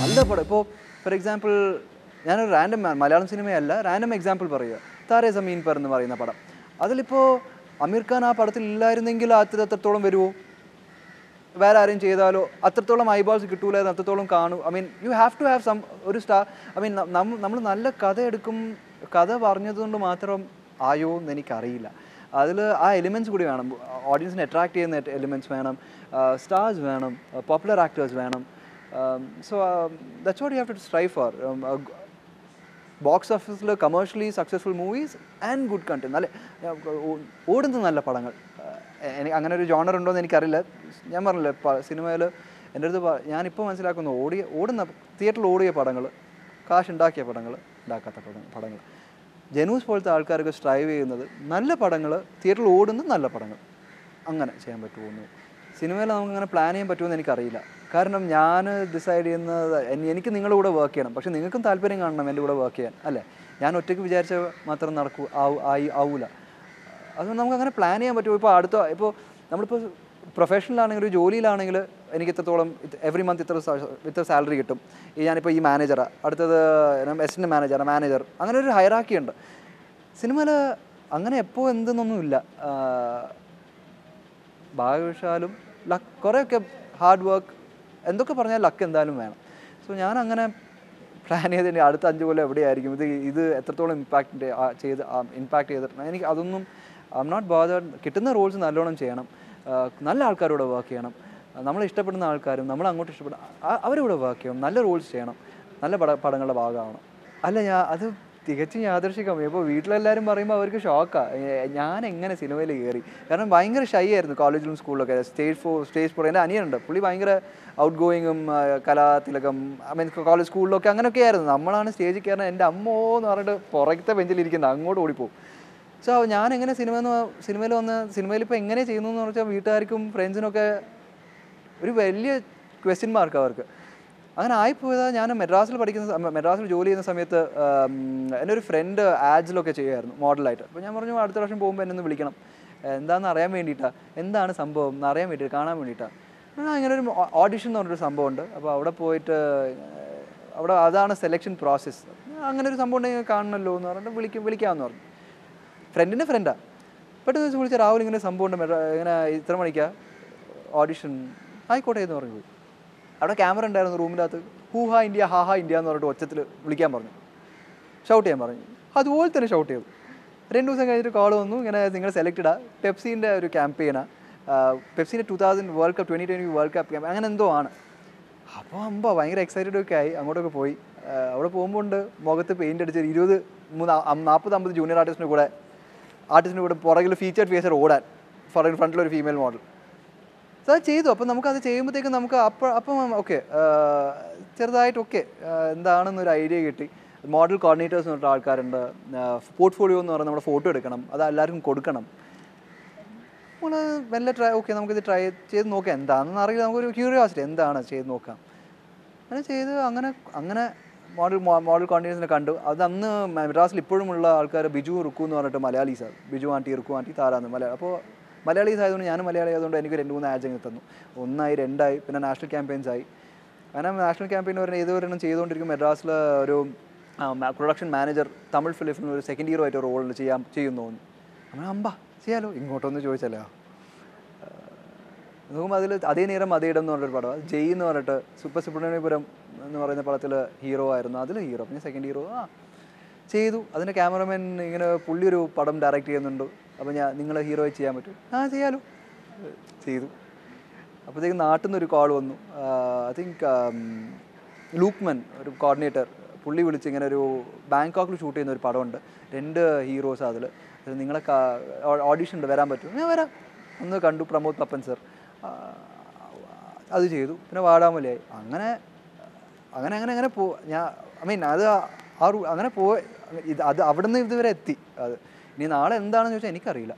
നല്ല പടം. ഇപ്പോൾ ഫോർ എക്സാമ്പിൾ ഞാനൊരു റാൻഡം മലയാളം സിനിമയല്ല റാൻഡം എക്സാമ്പിൾ പറയുക. താരേ സമീൻ പർ എന്ന് പറയുന്ന പടം. അതിലിപ്പോൾ അമീർ ഖാൻ ആ പടത്തിൽ ഇല്ലായിരുന്നെങ്കിൽ അത്ര അത്രത്തോളം വരുമോ വേറെ ആരെയും ചെയ്താലോ? അത്രത്തോളം ഐബോൾസ് കിട്ടൂലായിരുന്നു അത്രത്തോളം കാണും. I mean you have to have some ഒരു സ്റ്റാർ ഐ മീൻ നമ്മൾ നല്ല കഥ എടുക്കും കഥ പറഞ്ഞതുകൊണ്ട് മാത്രം ആയോ എന്ന് എനിക്കറിയില്ല. അതിൽ ആ എലിമെന്റ്സ് കൂടി വേണം. ഓഡിയൻസിനെ അട്രാക്ട് ചെയ്യുന്ന എലിമെന്റ്സ് വേണം. സ്റ്റാർസ് വേണം. പോപ്പുലർ ആക്ടേഴ്സ് വേണം. So that's what you have to strive for box ഓഫീസിൽ commercially successful movies and good content നല്ല ഓടുന്ന നല്ല പടങ്ങൾ. എനിക്ക് അങ്ങനെ ഒരു ജോണർ ഉണ്ടോ എന്ന് എനിക്കറിയില്ല. ഞാൻ പറഞ്ഞില്ലേ സിനിമയിൽ എന്റെ അടുത്ത് ഞാനിപ്പോൾ മനസ്സിലാക്കുന്നു ഓടിയ ഓടുന്ന തിയേറ്ററിൽ ഓടിയ പടങ്ങൾ കാശ് ഉണ്ടാക്കിയ പടങ്ങൾ ഉണ്ടാക്കാത്ത പടങ്ങൾ ജനൂസ് പോലത്തെ ആൾക്കാരൊക്കെ സ്ട്രൈവ് ചെയ്യുന്നത് നല്ല പടങ്ങൾ തിയേറ്ററിൽ ഓടുന്ന നല്ല പടങ്ങൾ. അങ്ങനെ ചെയ്യാൻ പറ്റുമോ സിനിമയിൽ നമുക്ക് അങ്ങനെ പ്ലാൻ ചെയ്യാൻ പറ്റുമെന്ന് എനിക്കറിയില്ല. കാരണം ഞാൻ ഡിസൈഡ് ചെയ്യുന്നത് എനി- എനിക്ക് നിങ്ങളുടെ കൂടെ വർക്ക് ചെയ്യണം. പക്ഷേ നിങ്ങൾക്കും താല്പര്യം കാണണം എന്റെ കൂടെ വർക്ക് ചെയ്യാൻ അല്ലേ? ഞാൻ ഒറ്റയ്ക്ക് വിചാരിച്ച മാത്രം നടക്കൂ ആവൂ ആയി ആവൂല. അതുകൊണ്ട് നമുക്ക് അങ്ങനെ പ്ലാൻ ചെയ്യാൻ പറ്റുമോ ഇപ്പോൾ അടുത്ത ഇപ്പോൾ നമ്മളിപ്പോൾ പ്രൊഫഷണലാണെങ്കിൽ ഒരു ജോലിയിലാണെങ്കിൽ എനിക്ക് ഇത്രത്തോളം എവറി മന്ത് ഇത്ര ഇത്ര സാലറി കിട്ടും. ഈ ഞാനിപ്പോൾ ഈ മാനേജറാണ് അടുത്തത് അസിസ്റ്റന്റ് മാനേജറാണ് മാനേജർ അങ്ങനെ ഒരു ഹൈറാക്കി ഉണ്ട്. സിനിമയിൽ അങ്ങനെ എപ്പോൾ എന്തെന്നൊന്നുമില്ല ഭാഗ്യവശാലും ലക്ക് കുറേയൊക്കെ ഹാർഡ് വർക്ക് എന്തൊക്കെ പറഞ്ഞാൽ ലക്ക് എന്തായാലും വേണം. സോ ഞാൻ അങ്ങനെ പ്ലാൻ ചെയ്തതിന്റെ അടുത്ത അഞ്ച് കൊല്ലം എവിടെയായിരിക്കും? ഇത് ഇത് എത്രത്തോളം ഇമ്പാക്റ്റ് ചെയ്ത് ഇമ്പാക്റ്റ് ചെയ്തിട്ടുണ്ട്. എനിക്ക് അതൊന്നും ഐ എം നോട്ട് ബാധ കിട്ടുന്ന റോൾസ് നല്ലോണം ചെയ്യണം. നല്ല ആൾക്കാരോട് വർക്ക് ചെയ്യണം. നമ്മൾ ഇഷ്ടപ്പെടുന്ന ആൾക്കാരും നമ്മൾ അങ്ങോട്ട് ഇഷ്ടപ്പെടുന്ന അവരോട് വർക്ക് ചെയ്യണം. നല്ല റോൾസ് ചെയ്യണം. നല്ല പട പടങ്ങളുടെ ഭാഗമാവണം. അല്ല ഞാൻ അത് തികച്ചും യാദർശികം ഇപ്പോൾ വീട്ടിലെല്ലാവരും പറയുമ്പോൾ അവർക്ക് ഷോക്കാണ് ഞാൻ എങ്ങനെ സിനിമയിൽ കയറി കാരണം ഭയങ്കര ഷൈ ആയിരുന്നു കോളേജിലും സ്കൂളിലൊക്കെ സ്റ്റേജ് ഫോ സ്റ്റേജ് ഫോർ എന്റെ അനിയനുണ്ട്. പുള്ളി ഭയങ്കര ഔട്ട് ഗോയിങ്ങും കലാതിലകം ഐ മീൻ കോളേജ് സ്കൂളിലൊക്കെ അങ്ങനെയൊക്കെ ആയിരുന്നു. നമ്മളാണ് സ്റ്റേജിൽ കയറുന്നത് എന്റെ അമ്മോ എന്ന് പറഞ്ഞിട്ട് പുറത്തെ ബെഞ്ചിലിരിക്കുന്നത് അങ്ങോട്ട് ഓടിപ്പോവും. സോ ഞാൻ എങ്ങനെ സിനിമ സിനിമയിൽ വന്ന സിനിമയിൽ ഇപ്പോൾ എങ്ങനെ ചെയ്യുന്നു എന്ന് പറഞ്ഞാൽ വീട്ടുകാർക്കും ഫ്രണ്ട്സിനൊക്കെ ഒരു വലിയ ക്വസ്റ്റ്യൻ മാർക്ക് അവർക്ക്. അങ്ങനെ ആയിപ്പോയതാ ഞാൻ മെഡ്രാസിൽ പഠിക്കുന്ന മെഡ്രാസിൽ ജോലി ചെയ്യുന്ന സമയത്ത് എന്റെ ഒരു ഫ്രണ്ട് ആഡ്സിലൊക്കെ ചെയ്യുമായിരുന്നു മോഡലായിട്ട് അപ്പോൾ ഞാൻ പറഞ്ഞു അടുത്ത പ്രാവശ്യം പോകുമ്പോൾ എന്നെ ഒന്ന് വിളിക്കണം. എന്താണെന്ന് അറിയാൻ വേണ്ടിയിട്ടാണ് എന്താണ് സംഭവം? എന്ന് അറിയാൻ വേണ്ടിയിട്ട് കാണാൻ വേണ്ടിയിട്ടാണ് അങ്ങനെ ഒരു ഓഡിഷൻ എന്ന് പറഞ്ഞൊരു സംഭവമുണ്ട് അപ്പോൾ അവിടെ പോയിട്ട് അവിടെ അതാണ് സെലക്ഷൻ പ്രോസസ്സ് അങ്ങനെ ഒരു സംഭവം ഉണ്ടെങ്കിൽ കാണണമല്ലോ എന്ന് പറഞ്ഞിട്ട് വിളിക്കും വിളിക്കാമെന്ന് പറഞ്ഞു. ഫ്രണ്ടിന്റെ ഫ്രണ്ടാണ് പെട്ടെന്ന് വെച്ച് വിളിച്ച രാഹുൽ ഇങ്ങനെ സംഭവം ഉണ്ട് ഇങ്ങനെ ഇത്ര മണിക്കാ ഓഡിഷൻ ആയിക്കോട്ടെ എന്ന് പറഞ്ഞു അവിടെ ക്യാമറ ഉണ്ടായിരുന്നു റൂമിനകത്ത് ഹൂ ഹാ ഇന്ത്യ ഹാ ഹാ ഇന്ത്യ എന്ന് പറഞ്ഞിട്ട് ഒച്ചത്തിൽ വിളിക്കാൻ പറഞ്ഞു. ഷൗട്ട് ചെയ്യാൻ പറഞ്ഞു. അതുപോലെ തന്നെ ഷൗട്ട് ചെയ്തു. രണ്ട് ദിവസം കഴിഞ്ഞിട്ട് കോൾ വന്നു ഇങ്ങനെ നിങ്ങൾ സെലക്റ്റഡാ പെപ്സീന്റെ ഒരു ക്യാമ്പയിനാണ് പെപ്സീന്റെ two thousand world cup twenty twenty world cup camp അങ്ങനെ എന്തോ ആണ്. അപ്പോൾ അമ്പ ഭയങ്കര എക്സൈറ്റഡ് ഒക്കെ ആയി. അങ്ങോട്ടൊക്കെ പോയി. അവിടെ പോകുമ്പോൾ ഉണ്ട് മുഖത്ത് പെയിന്റ് അടിച്ച് ഒരു ഇരുപത് മൂന്ന് നാൽപ്പത് അമ്പത് ജൂനിയർ ആർട്ടിസ്റ്റിന്റെ കൂടെ ആർട്ടിസ്റ്റിന്റെ കൂടെ പുറകിൽ ഫീച്ചർ ഫേസർ ഓടാൻ ഫോർ ഫ്രണ്ടിലൊരു ഫീമെയിൽ മോഡൽ സോ അത് ചെയ്തു. അപ്പം അത് ചെയ്യുമ്പോഴത്തേക്കും നമുക്ക് അപ്പം അപ്പം ഓക്കെ ചെറുതായിട്ട് ഓക്കെ എന്താണെന്നൊരു ഐഡിയ കിട്ടി. മോഡൽ കോർഡിനേറ്റേഴ്സ് എന്ന് പറഞ്ഞ ആൾക്കാരുണ്ട്. പോർട്ട്ഫോളിയോ എന്ന് പറഞ്ഞാൽ നമ്മുടെ ഫോട്ടോ എടുക്കണം. അത് എല്ലാവർക്കും കൊടുക്കണം. നമ്മൾ മെല്ലെ ട്രൈ ഓക്കെ നമുക്കിത് ട്രൈ ചെയ്ത് നോക്കാം. എന്താണെന്ന് അറിയില്ല. നമുക്കൊരു ക്യൂരിയോസിറ്റി എന്താണ് ചെയ്ത് നോക്കാം? അങ്ങനെ ചെയ്ത് അങ്ങനെ അങ്ങനെ മോഡൽ മോഡൽ കോൺഫിഡൻസിനെ കണ്ടു. അത് അന്ന് മദ്രാസിൽ ഇപ്പോഴുമുള്ള ആൾക്കാർ ബിജു റുക്കു എന്ന് പറഞ്ഞിട്ട് മലയാളീസാണ് ബിജു ആന്റി റുക്കു ആന്റി താരാന്ന് മലയാളം അപ്പോൾ മലയാളീസ് ആയതുകൊണ്ട് ഞാനും മലയാളി ആയതുകൊണ്ട് എനിക്ക് രണ്ട് മൂന്ന് ആജങ്ങൾ തന്നു. ഒന്നായി രണ്ടായി പിന്നെ നാഷണൽ ക്യാമ്പയിൻസ് ആയി. അങ്ങനെ നാഷണൽ ക്യാമ്പയിൻ പറഞ്ഞാൽ ഏതൊരെണ്ണം ചെയ്തുകൊണ്ടിരിക്കും മദ്രാസിൽ ഒരു പ്രൊഡക്ഷൻ മാനേജർ തമിഴ് ഫിലിമിൽ ഒരു സെക്കൻഡ് ഇയർ ആയിട്ട് റോളിൽ ചെയ്യാൻ ചെയ്യുന്നു അങ്ങനെ അമ്പ ചെയ്യാലോ? ഇങ്ങോട്ടൊന്ന് ചോദിച്ചല്ലോ നോക്കുമ്പോൾ അതിൽ അതേ നേരം അതേ ഇടം എന്ന് പറഞ്ഞൊരു പടം ജയ് എന്ന് പറഞ്ഞിട്ട് സൂപ്പർ സുബ്രഹ്മണ്യപുരം എന്ന് പറയുന്ന പടത്തിൽ ഹീറോ ആയിരുന്നു. അതിൽ ഹീറോ പിന്നെ സെക്കൻഡ് ഹീറോ ആ. ചെയ്തു. അതിന്റെ ക്യാമറമാൻ ഇങ്ങനെ പുള്ളി ഒരു പടം ഡയറക്റ്റ് ചെയ്യുന്നുണ്ട്. അപ്പോൾ ഞാൻ നിങ്ങളെ ഹീറോ ചെയ്യാൻ പറ്റും. ആ ചെയ്യാലോ. ചെയ്തു. അപ്പോഴത്തേക്കും നാട്ടിൽ നിന്ന് ഒരു കോൾ വന്നു ഐ തിങ്ക് ലൂക്ക്മൻ ഒരു കോർഡിനേറ്റർ പുള്ളി വിളിച്ച് ഇങ്ങനെ ഒരു ബാങ്കോക്കിൽ ഷൂട്ട് ചെയ്യുന്ന ഒരു പടമുണ്ട്. രണ്ട് ഹീറോസ് അതിൽ. നിങ്ങളെ ഓഡീഷൻ ഉണ്ട് വരാൻ പറ്റും ഞാൻ വരാം. ഒന്ന് കണ്ടു പ്രമോദ് പപ്പൻ സർ അത് ചെയ്തു. പിന്നെ വാടാമലയായി അങ്ങനെ അങ്ങനെ അങ്ങനെ അങ്ങനെ പോ ഞാൻ ഐ മീൻ അത് ആ അങ്ങനെ പോ ഇത് അത് അവിടെ നിന്ന് ഇതുവരെ എത്തി. അത് ഇനി നാളെ എന്താണെന്ന് ചോദിച്ചാൽ എനിക്കറിയില്ല.